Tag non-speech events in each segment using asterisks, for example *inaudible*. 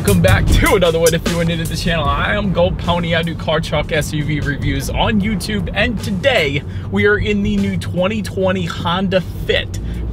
welcome back to another one if you are new to the channel. I am Gold Pony. I do car, truck, SUV reviews on YouTube, and today we are in the new 2020 Honda Fit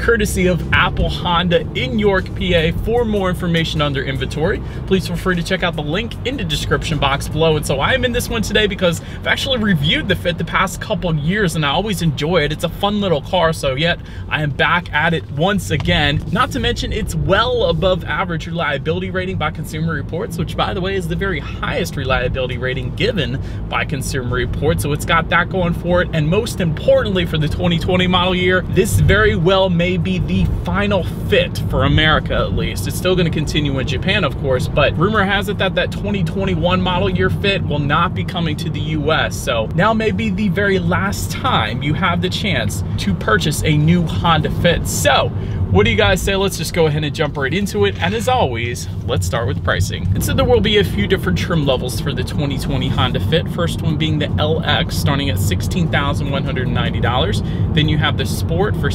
courtesy of Apple Honda in York, PA. For more information on their inventory, please feel free to check out the link in the description box below. And so I am in this one today because I've actually reviewed the Fit the past couple years and I always enjoy it. It's a fun little car, so yet I am back at it once again. Not to mention it's well above average reliability rating by Consumer Reports, which by the way is the very highest reliability rating given by Consumer Reports. So it's got that going for it. And most importantly for the 2020 model year, this very well may be the final fit for America at least. It's still going to continue in Japan, of course, but rumor has it that that 2021 model year fit will not be coming to the US. So now may be the very last time you have the chance to purchase a new Honda Fit. So what do you guys say? Let's just go ahead and jump right into it. And as always, let's start with pricing. And so there will be a few different trim levels for the 2020 Honda Fit. First one being the LX starting at $16,190. Then you have the Sport for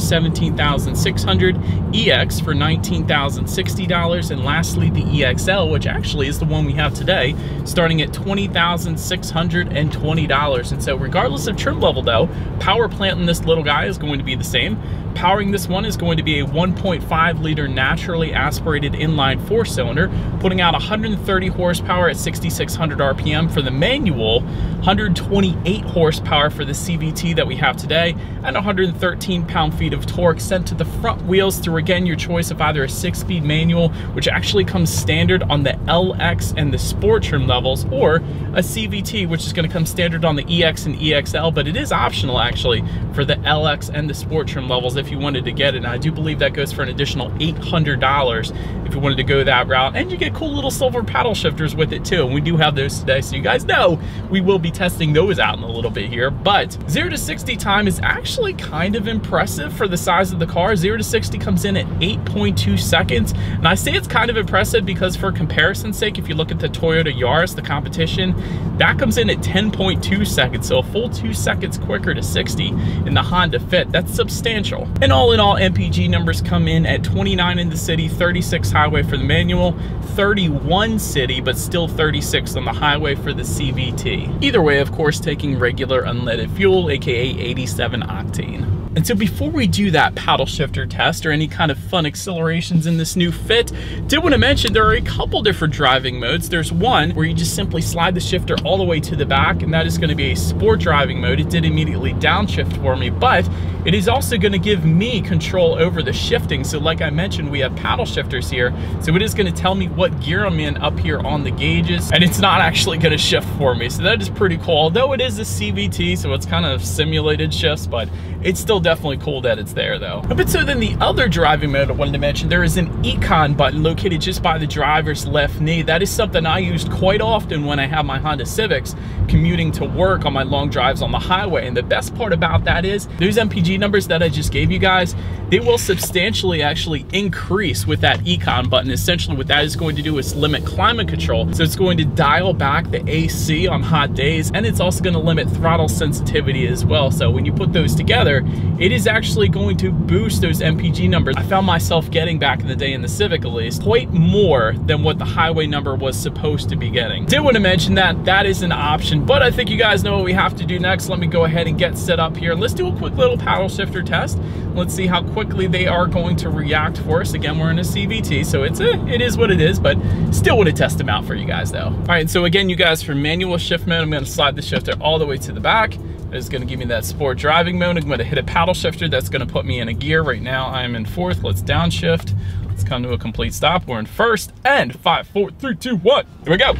$17,600, EX for $19,060, and lastly the EXL, which actually is the one we have today, starting at $20,620. And so regardless of trim level though, power plant in this little guy is going to be the same. Powering this one is going to be a 1.5 liter naturally aspirated inline four cylinder, putting out 130 horsepower at 6,600 RPM for the manual, 128 horsepower for the CVT that we have today, and 113 pound-feet of torque sent to the front wheels through again your choice of either a six-speed manual, which actually comes standard on the LX and the Sport trim levels, or a CVT, which is going to come standard on the EX and EXL, but it is optional actually for the LX and the Sport trim levels if you wanted to get it. And I do believe that goes for an additional $800 if you wanted to go that route. And you get cool little silver paddle shifters with it too. And we do have those today. So you guys know we will be testing those out in a little bit here. But 0 to 60 time is actually kind of impressive for the size of the car. 0 to 60 comes in at 8.2 seconds. And I say it's kind of impressive because for comparison's sake, if you look at the Toyota Yaris, the competition, that comes in at 10.2 seconds. So a full two seconds quicker to 60 in the Honda Fit. That's substantial. And all in all, MPG numbers come in at 29 in the city, 36 highway for the manual, 31 city, but still 36 on the highway for the CVT. Either way, of course, taking regular unleaded fuel, aka 87 octane. And so before we do that paddle shifter test or any kind of fun accelerations in this new Fit, did want to mention there are a couple different driving modes. There's one where you just simply slide the shifter all the way to the back and that is going to be a sport driving mode. It did immediately downshift for me, but it is also going to give me control over the shifting. So like I mentioned, we have paddle shifters here. So it is going to tell me what gear I'm in up here on the gauges and it's not *laughs* actually going to shift for me. So that is pretty cool. Although it is a CVT, so it's kind of simulated shifts, but it's still definitely cool that it's there though. But so then the other driving mode I wanted to mention, there is an Econ button located just by the driver's left knee. That is something I used quite often when I have my Honda Civics commuting to work on my long drives on the highway. And the best part about that is those MPG numbers that I just gave you guys, they will substantially actually increase with that Econ button. Essentially what that is going to do is limit climate control. So it's going to dial back the AC on hot days and it's also going to limit throttle sensitivity as well. So when you put those together, it is actually going to boost those MPG numbers. I found myself getting back in the day in the Civic at least, quite more than what the highway number was supposed to be getting. Did want to mention that that is an option, but I think you guys know what we have to do next. Let me go ahead and get set up here let's do a quick little paddle shifter test. Let's see how quickly they are going to react for us. Again, we're in a CVT, so it's a, it is what it is, but still want to test them out for you guys though. All right, so again, you guys, for manual shift mode, I'm gonna slide the shifter all the way to the back is going to give me that sport driving mode. I'm going to hit a paddle shifter. That's going to put me in a gear. Right now I'm in fourth. Let's downshift. Let's come to a complete stop. We're in first and five, four, three, two, one. Here we go.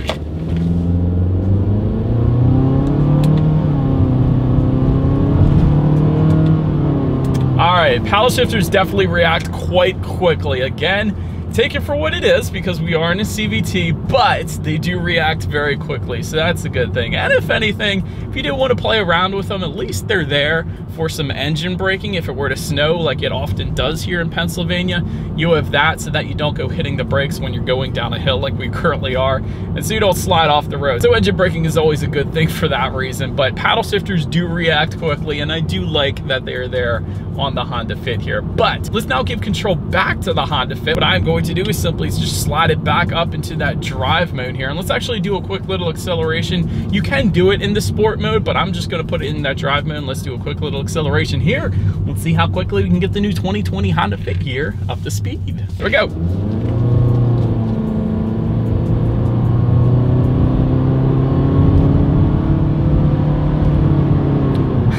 All right, paddle shifters definitely react quite quickly. Again, take it for what it is because we are in a CVT, but they do react very quickly. So that's a good thing. And if anything, if you do want to play around with them, at least they're there for some engine braking if it were to snow like it often does here in Pennsylvania. You have that so that you don't go hitting the brakes when you're going down a hill like we currently are and so you don't slide off the road. So engine braking is always a good thing for that reason but paddle shifters do react quickly and I do like that they're there on the Honda Fit here. But let's now give control back to the Honda Fit. What I'm going to do is simply just slide it back up into that drive mode here and let's actually do a quick little acceleration. You can do it in the sport mode but I'm just going to put it in that drive mode. Let's do a quick little acceleration here. Let's see how quickly we can get the new 2020 Honda Fit gear up to speed. Here we go.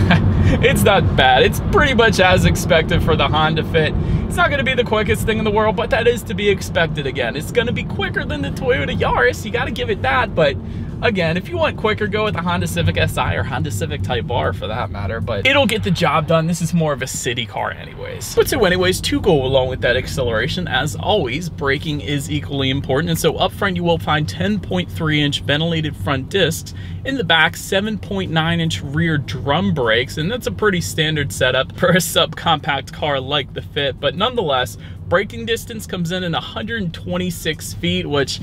*laughs* it's not bad. It's pretty much as expected for the Honda Fit. It's not gonna be the quickest thing in the world, but that is to be expected again. It's gonna be quicker than the Toyota Yaris, you gotta give it that, but Again, if you want quicker, go with the Honda Civic Si or Honda Civic Type R for that matter, but it'll get the job done. This is more of a city car anyways. But so anyways, to go along with that acceleration, as always, braking is equally important. And so up front, you will find 10.3 inch ventilated front discs. In the back, 7.9 inch rear drum brakes. And that's a pretty standard setup for a subcompact car like the Fit. But nonetheless, braking distance comes in at 126 feet, which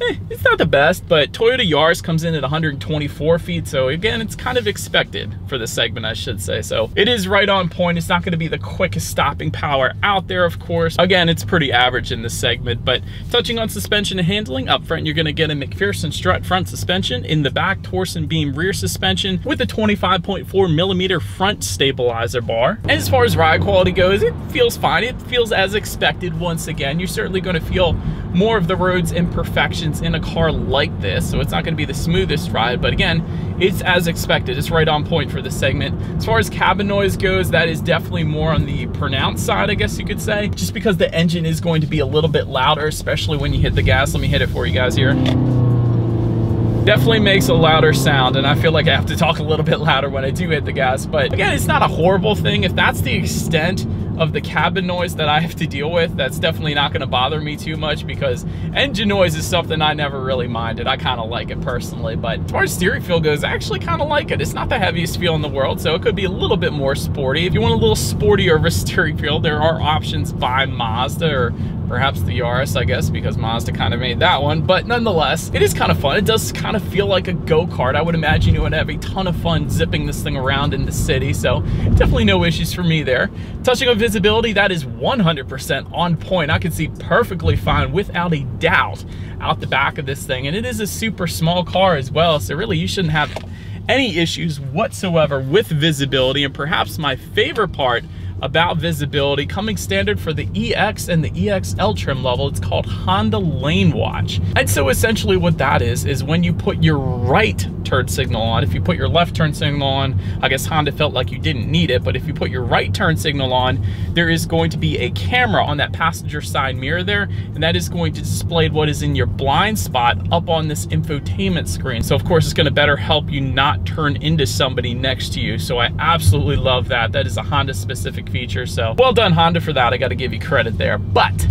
eh, it's not the best, but Toyota Yaris comes in at 124 feet. So again, it's kind of expected for the segment, I should say. So it is right on point. It's not gonna be the quickest stopping power out there, of course. Again, it's pretty average in this segment, but touching on suspension and handling, up front, you're gonna get a MacPherson strut front suspension. In the back, torsion beam rear suspension with a 25.4 millimeter front stabilizer bar. And as far as ride quality goes, it feels fine. It feels as expected once again. You're certainly gonna feel more of the road's imperfections in a car like this, so it's not gonna be the smoothest ride, but again, it's as expected. It's right on point for this segment. As far as cabin noise goes, that is definitely more on the pronounced side, I guess you could say, just because the engine is going to be a little bit louder, especially when you hit the gas. Let me hit it for you guys here definitely makes a louder sound and I feel like I have to talk a little bit louder when I do hit the gas but again it's not a horrible thing if that's the extent of the cabin noise that I have to deal with, that's definitely not gonna bother me too much because engine noise is something I never really minded. I kind of like it personally, but as far as steering feel goes, I actually kind of like it. It's not the heaviest feel in the world, so it could be a little bit more sporty. If you want a little sportier of a *laughs* steering feel, there are options by Mazda or perhaps the Yaris, I guess, because Mazda kind of made that one. But nonetheless, it is kind of fun. It does kind of feel like a go-kart. I would imagine you would have a ton of fun zipping this thing around in the city, so definitely no issues for me there. Touching on visibility, that is 100% on point. I can see perfectly fine without a doubt out the back of this thing. And it is a super small car as well. So really you shouldn't have any issues whatsoever with visibility. And perhaps my favorite part about visibility coming standard for the EX and the EXL trim level. It's called Honda Lane Watch. And so essentially what that is, is when you put your right turn signal on, if you put your left turn signal on, I guess Honda felt like you didn't need it, but if you put your right turn signal on, there is going to be a camera on that passenger side mirror there, and that is going to display what is in your blind spot up on this infotainment screen. So of course it's gonna better help you not turn into somebody next to you. So I absolutely love that. That is a Honda specific feature. So well done Honda for that. I gotta give you credit there. But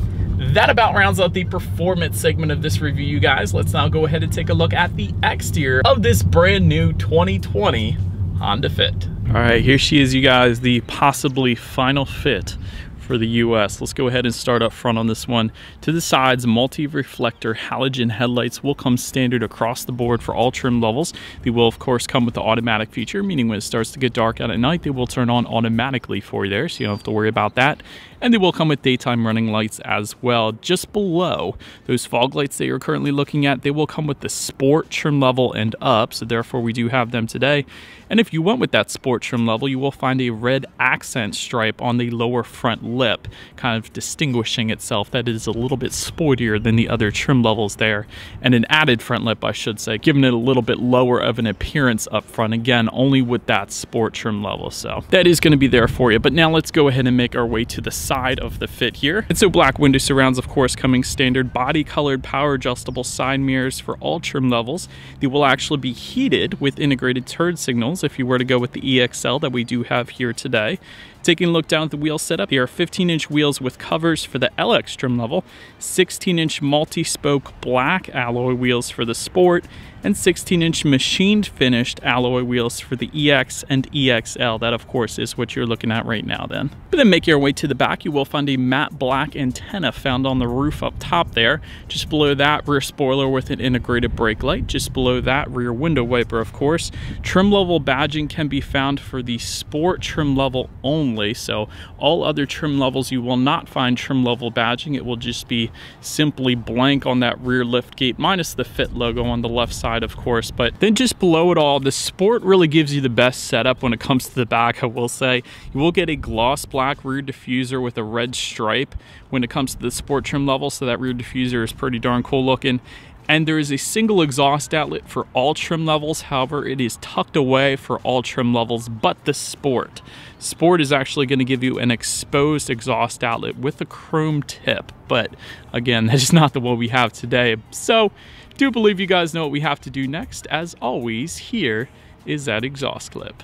that about rounds out the performance segment of this review, you guys. Let's now go ahead and take a look at the exterior of this brand new 2020 Honda Fit. All right, here she is, you guys, the possibly final fit for the US. Let's go ahead and start up front on this one. To the sides, multi-reflector halogen headlights will come standard across the board for all trim levels. They will of course come with the automatic feature, meaning when it starts to get dark out at night, they will turn on automatically for you there, so you don't have to worry about that. And they will come with daytime running lights as well. Just below those fog lights that you're currently looking at, they will come with the sport trim level and up, so therefore we do have them today. And if you went with that sport trim level, you will find a red accent stripe on the lower front lip, kind of distinguishing itself. That is a little bit sportier than the other trim levels there. And an added front lip, I should say, giving it a little bit lower of an appearance up front. Again, only with that sport trim level. So that is going to be there for you. But now let's go ahead and make our way to the side of the fit here. And so black window surrounds, of course, coming standard body colored power adjustable side mirrors for all trim levels. They will actually be heated with integrated turn signals if you were to go with the EXL that we do have here today. Taking a look down at the wheel setup, here are 15 inch wheels with covers for the LX trim level, 16 inch multi-spoke black alloy wheels for the Sport, and 16 inch machined finished alloy wheels for the EX and EXL. That of course is what you're looking at right now then. But then make your way to the back, you will find a matte black antenna found on the roof up top there. Just below that, rear spoiler with an integrated brake light. Just below that, rear window wiper of course. Trim level badging can be found for the sport trim level only. So all other trim levels you will not find trim level badging. It will just be simply blank on that rear lift gate minus the fit logo on the left side of course. But then just below it all, the sport really gives you the best setup when it comes to the back I will say. You will get a gloss black rear diffuser with a red stripe when it comes to the sport trim level. So that rear diffuser is pretty darn cool looking and there is a single exhaust outlet for all trim levels. However, it is tucked away for all trim levels but the Sport. Sport is actually going to give you an exposed exhaust outlet with a chrome tip, but again, *laughs* that is not the one we have today. So, do believe you guys know what we have to do next. As always, here is that exhaust clip.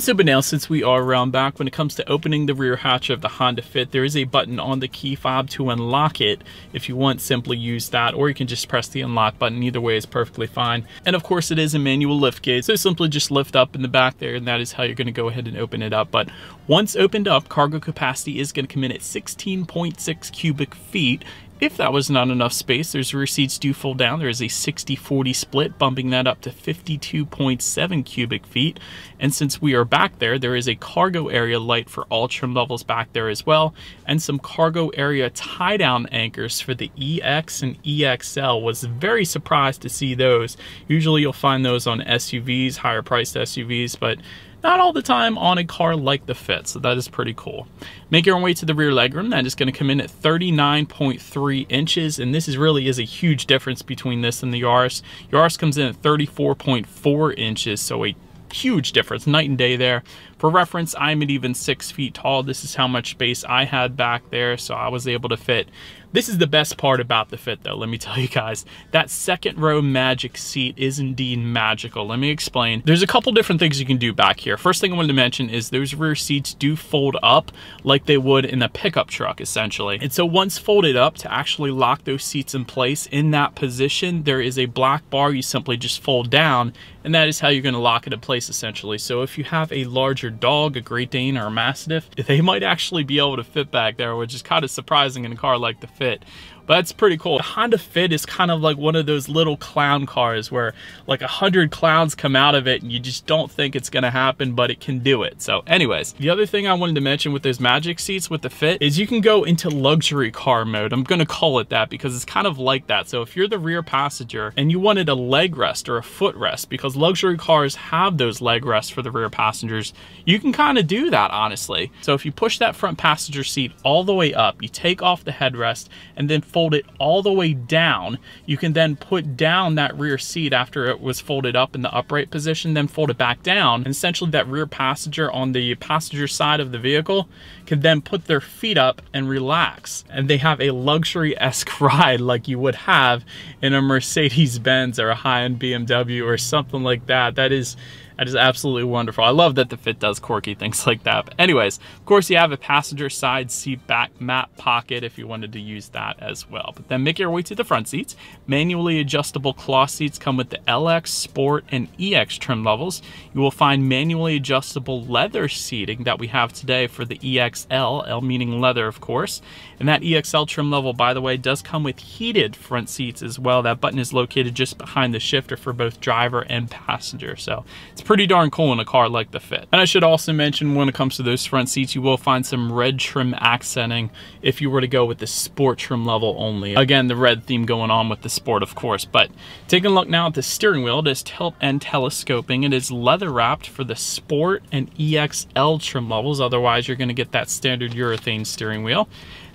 So but now since we are around back, when it comes to opening the rear hatch of the Honda Fit, there is a button on the key fob to unlock it. If you want, simply use that, or you can just press the unlock button. Either way is perfectly fine. And of course it is a manual lift gate, so simply just lift up in the back there, and that is how you're gonna go ahead and open it up. But once opened up, cargo capacity is gonna come in at 16.6 cubic feet, if that was not enough space, there's rear seats do fold down. There is a 60-40 split, bumping that up to 52.7 cubic feet. And since we are back there, there is a cargo area light for all trim levels back there as well, and some cargo area tie-down anchors for the EX and EXL. Was very surprised to see those. Usually you'll find those on SUVs, higher priced SUVs, but not all the time on a car like the Fit, so that is pretty cool. Make your way to the rear legroom. That is going to come in at 39.3 inches, and this is really is a huge difference between this and the Yaris. Yaris comes in at 34.4 inches, so a huge difference, night and day there. For reference, I'm at even six feet tall. This is how much space I had back there, so I was able to fit this is the best part about the fit though, let me *laughs* tell you guys. That second row magic seat is indeed magical. Let me explain. There's a couple different things you can do back here. First thing I wanted to mention is those rear seats do fold up like they would in a pickup truck essentially. And so once folded up to actually lock those seats in place in that position, there is a black bar you simply just fold down and that is how you're going to lock it in place essentially. So if you have a larger dog, a Great Dane or a Mastiff, they might actually be able to fit back there, which is kind of surprising in a car like the fit. But that's pretty cool. The Honda Fit is kind of like one of those little clown cars where like a hundred clowns come out of it and you just don't think it's gonna happen, but it can do it. So anyways, the other thing I wanted to mention with those Magic seats with the Fit is you can go into luxury car mode. I'm gonna call it that because it's kind of like that. So if you're the rear passenger and you wanted a leg rest or a foot rest, because luxury cars have those leg rests for the rear passengers, you can kind of do that honestly. So if you push that front passenger seat all the way up, you take off the headrest and then fold fold it all the way down. You can then put down that rear seat after it was folded up in the upright position, then fold it back down. And essentially that rear passenger on the passenger side of the vehicle can then put their feet up and relax. And they have a luxury-esque *laughs* ride like you would have in a Mercedes-Benz or a high-end BMW or something like that. That is that is absolutely wonderful. I love that the Fit does quirky things *laughs* like that. But anyways, of course you have a passenger side seat back mat pocket if you wanted to use that as well. But then make your way to the front seats. Manually adjustable cloth seats come with the LX, Sport, and EX trim levels. You will find manually adjustable leather seating that we have today for the EXL, L meaning leather of course. And that EXL trim level, by the way, does come with heated front seats as well. That button is located just behind the shifter for both driver and passenger. So it's pretty darn cool in a car like the Fit. And I should also mention when it comes to those front seats, you will find some red trim accenting if you were to go with the sport trim level only. Again, the red theme going on with the sport, of course. But taking a look now at the steering wheel, it is tilt and telescoping. It is leather wrapped for the sport and EXL trim levels. Otherwise, you're gonna get that standard urethane steering wheel.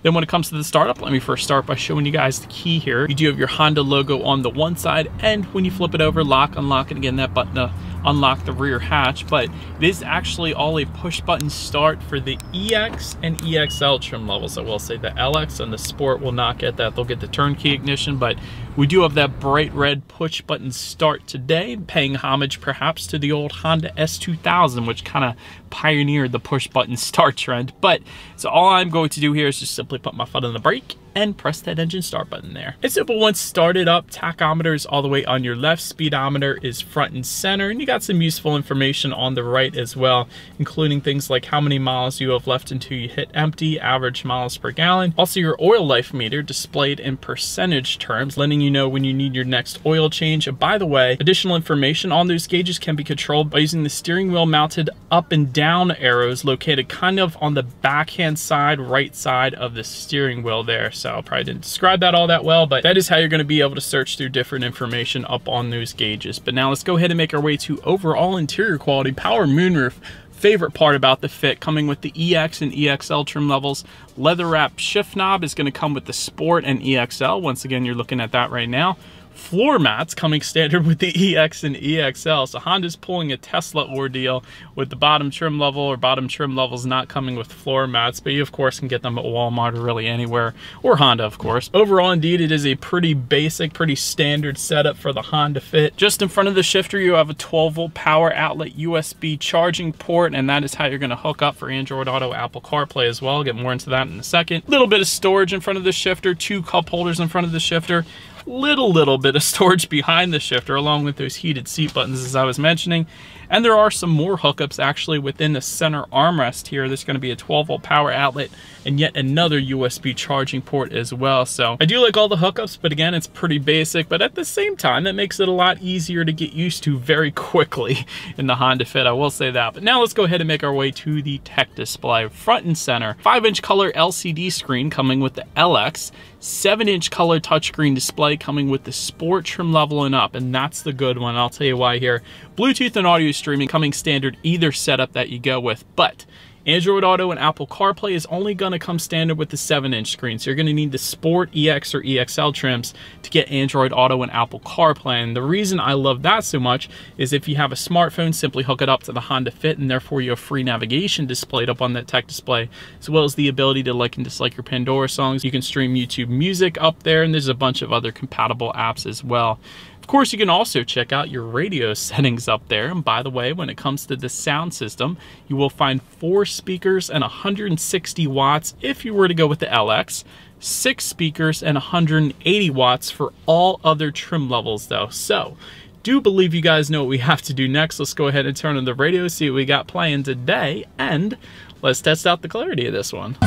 Then when it comes to the startup, let me first start by showing you guys the key here. You do have your Honda logo on the one side, and when you flip it over, lock, unlock, and again, that button unlock the rear hatch, but it is actually all a push button start for the EX and EXL trim levels. I will say the LX and the Sport will not get that. They'll get the turnkey ignition, but we do have that bright red push button start today, paying homage perhaps to the old Honda S2000, which kind of pioneered the push button *laughs* start trend. But so all I'm going to do here is just simply put my foot on the brake and press that engine start button there. It's simple once started up, tachometer is all the way on your left, speedometer is front and center, and you got some useful information on the right as well, including things like how many miles you have left until you hit empty, average miles per gallon. Also your oil life meter displayed in percentage terms, letting you know when you need your next oil change. And by the way, additional information on those gauges can be controlled by using the steering wheel mounted up and down arrows located kind of on the backhand side, right side of the steering wheel there. So so I probably didn't describe that all that well, but that is how you're gonna be able to search through different information up on those gauges. But now let's go ahead and make our way to overall interior quality, power moonroof, favorite part about the fit coming with the EX and EXL trim levels. Leather wrap shift knob is going to come with the Sport and EXL. Once again, you're looking at that right now floor mats coming standard with the EX and EXL. So Honda's pulling a Tesla ordeal with the bottom trim level or bottom trim levels not coming with floor mats, but you of course can get them at Walmart or really anywhere, or Honda of course. Overall, indeed, it is a pretty basic, pretty standard setup for the Honda Fit. Just in front of the shifter, you have a 12 volt power outlet USB charging port, and that is how you're gonna hook up for Android Auto, Apple CarPlay as well. I'll get more into that in a second. A Little bit of storage in front of the shifter, two cup holders in front of the shifter little, little bit of storage *laughs* behind the shifter along with those heated seat buttons as I was mentioning. And there are some more hookups actually within the center armrest here. There's going to be a 12 volt power outlet and yet another USB charging port as well. So I do like all the hookups, but again, it's pretty basic, but at the same time, that makes it a lot easier to get used to very *laughs* quickly in the Honda Fit, I will say that. But now let's go ahead and make our way to the tech display. Front and center, 5-inch color LCD screen coming with the LX, 7-inch color touchscreen display coming with the Sport trim level and up, and that's the good one. I'll tell you why here. Bluetooth and audio streaming coming standard either setup that you go with, but Android Auto and Apple CarPlay is only going to come standard with the 7-inch screen, so you're going to need the Sport, EX, or EXL trims to get Android Auto and Apple CarPlay. And the reason I love that so much is if you have a smartphone, simply hook it up to the Honda Fit, and therefore you have free navigation displayed up on that tech display, as well as the ability to like and dislike your Pandora songs. You can stream YouTube music up there, and there's a bunch of other compatible apps as well. Of course, you can also check out your radio *laughs* settings up there. And by the way, when it comes to the sound system, you will find four speakers and 160 watts if you were to go with the LX, six speakers and 180 watts for all other trim levels though. So, do believe you guys know what we *laughs* have to do next. Let's go ahead and turn on the radio, see what we got playing today, and let's test out the clarity of this one.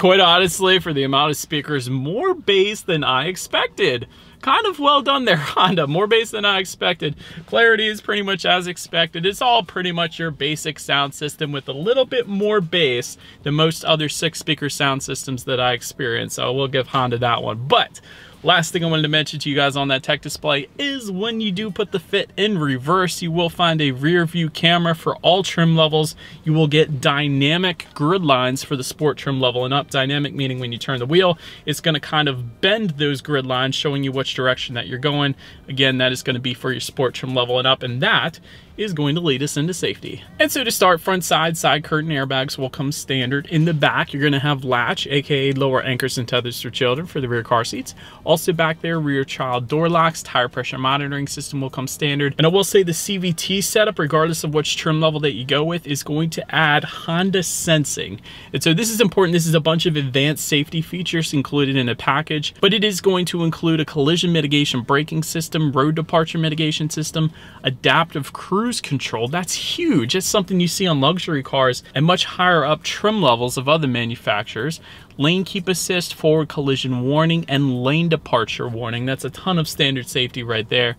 Quite honestly, for the amount of speakers, more bass than I expected. Kind of well done there, *laughs* Honda. More bass than I expected. Clarity is pretty much as expected. It's all pretty much your basic sound system with a little bit more bass than most other six speaker sound systems that I experience. So we'll give Honda that one. But Last thing I wanted to mention to you guys on that tech display is when you do put the fit in reverse, you will find a rear view camera for all trim levels. You will get dynamic grid lines for the sport trim level and up. Dynamic meaning when you turn the wheel, it's gonna kind of bend those grid lines, showing you which direction that you're going. Again, that is gonna be for your sport trim level and up, and that is going to lead us into safety. And so to start, front side, side curtain airbags will come standard. In the back, you're gonna have latch, AKA lower anchors and tethers for children for the rear car seats. Also back there, rear child door locks, tire pressure monitoring system will come standard. And I will say the CVT setup, regardless of which trim level that you go with, is going to add Honda sensing. And so this is important. This is a bunch of advanced safety features included in a package, but it is going to include a collision mitigation braking system, road departure mitigation system, adaptive cruise cruise control. That's huge. It's something you see on luxury cars and much higher up trim levels of other manufacturers. Lane keep assist, forward collision warning, and lane departure warning. That's a ton of standard safety right there.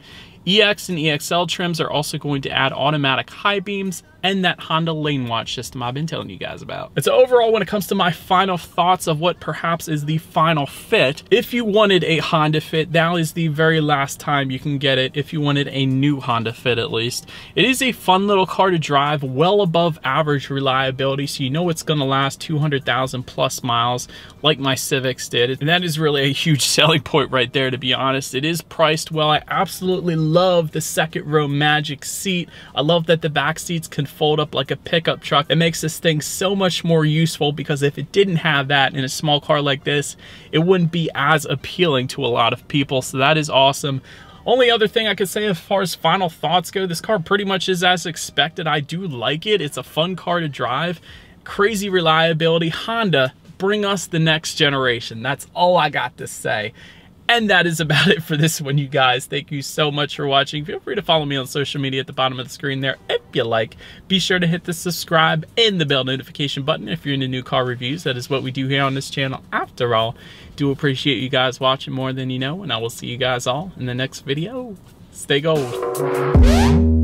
EX and EXL trims are also going to add automatic high beams and that Honda lane watch system I've been telling you guys about. And so overall, when it comes to my final thoughts of what perhaps is the final fit, if you wanted a Honda Fit, that is the very last time you can get it if you wanted a new Honda Fit at least. It is a fun little car to drive, well above average reliability, so you know it's gonna last 200,000 plus miles like my Civics did. And that is really a huge *laughs* selling point right there, to be honest. It is priced well. I absolutely love the second row magic seat. I love that the back seats can fold up like a pickup truck. It makes this thing so much more useful because if it didn't have that in a small car like this, it wouldn't be as appealing to a lot of people. So that is awesome. Only other thing I could say as far as final thoughts go, this car pretty much is as expected. I do like it. It's a fun car to drive. Crazy reliability. Honda, bring us the next generation. That's all I got to say. And that is about it for this one, you guys. Thank you so much for watching. Feel free to follow me on social media at the bottom of the screen there if you like. Be sure to hit the subscribe and the bell notification button if you're into new car reviews. That is what we do here on this channel after all. Do appreciate you guys watching more than you know, and I will see you guys all in the next video. Stay gold.